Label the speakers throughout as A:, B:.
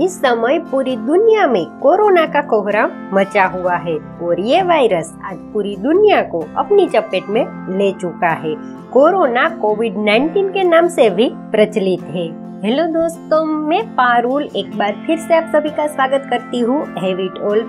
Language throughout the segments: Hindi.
A: इस समय पूरी दुनिया में कोरोना का कोहरा मचा हुआ है और ये वायरस आज पूरी दुनिया को अपनी चपेट में ले चुका है। कोरोना कोविड 19 के नाम से भी प्रचलित है। हेलो दोस्तों, मैं पारुल एक बार फिर से आप सभी का स्वागत करती हूँ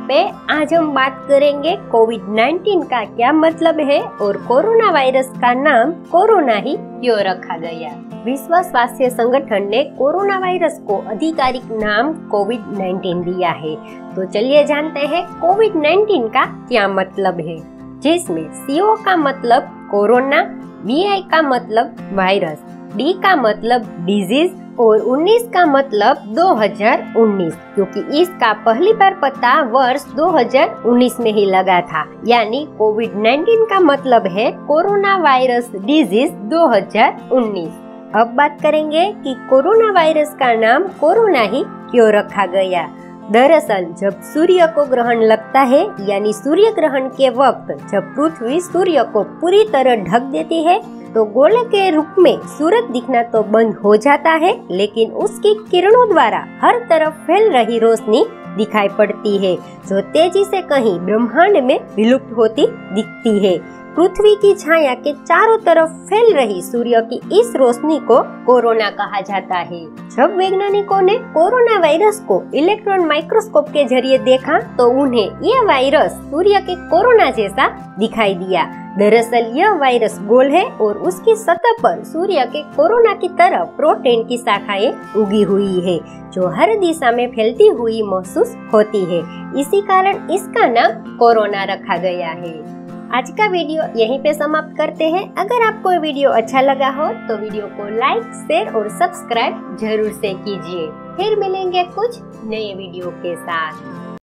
A: पे। आज हम बात करेंगे कोविड 19 का क्या मतलब है और कोरोना वायरस का नाम कोरोना ही क्यों रखा गया? विश्व स्वास्थ्य संगठन ने कोरोना वायरस को आधिकारिक नाम कोविड 19 दिया है। तो चलिए जानते हैं कोविड 19 का क्या मतलब है, जिसमें सीओ का मतलब कोरोना वीआई का मतलब वायरस। डी का मतलब डिज़ीज़ और 19 का मतलब 2019 क्योंकि इसका पहली बार पता वर्ष 2019 में ही लगा था। यानी कोविड 19 का मतलब है कोरोना वायरस डिज़ीज़ 2019 अब बात करेंगे कि कोरोना वायरस का नाम कोरोना ही क्यों रखा गया? दरअसल, जब सूर्य को ग्रहण लगता है, यानी सूर्य ग्रहण के वक्त जब पृथ्वी सूर्य को पूरी तरह ढक देती है तो गोले के रूप में सूरज दिखना तो बंद हो जाता है, लेकिन उसकी किरणों द्वारा हर तरफ़ फैल रही रोशनी दिखाई पड़ती है, जो तेज़ी से कहीं ब्रह्मांड में विलुप्त होती दिखती है। पृथ्वी की छाया के चारों तरफ़ फैल रही सूर्य की इस रोशनी को कोरोना कहा जाता है। जब वैज्ञानिकों ने कोरोना वायरस को इलेक्ट्रॉन माइक्रोस्कोप के ज़रिए देखा तो उन्हें यह वायरस सूर्य के कोरोना जैसा दिखाई दिया। दरअसल, यह वायरस गोल है और उसकी सतह पर सूर्य के कोरोना की तरह प्रोटीन की शाखाएँ उगी हुई है, जो हर दिशा में फैलती हुई महसूस होती है। इसी कारण इसका नाम कोरोना रखा गया है। आज का वीडियो यहीं पे समाप्त करते हैं। अगर आपको वीडियो अच्छा लगा हो तो वीडियो को लाइक, शेयर और सब्सक्राइब ज़रूर से कीजिए। फिर मिलेंगे कुछ नए वीडियो के साथ।